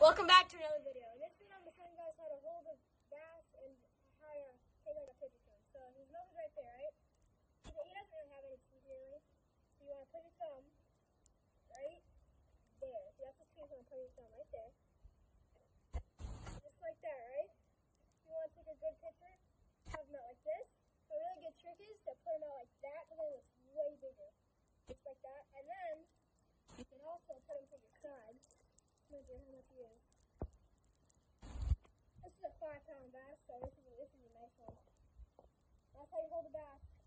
Welcome back to another video. In this video, I'm going to show you guys how to hold a bass and how to take out a picture to. So his nose is right there, right? He, doesn't really have any teeth really. So you want to put your thumb right there. So that's his teeth. You want to put your thumb right there. Just like that, right? If you want to take a good picture, have him out like this. The really good trick is to put him out like that because then it looks way bigger. Just like that. And then you can also put him to your side. Measure how much he is. This is a five pound bass, so this is this is a nice one. That's how you hold a bass.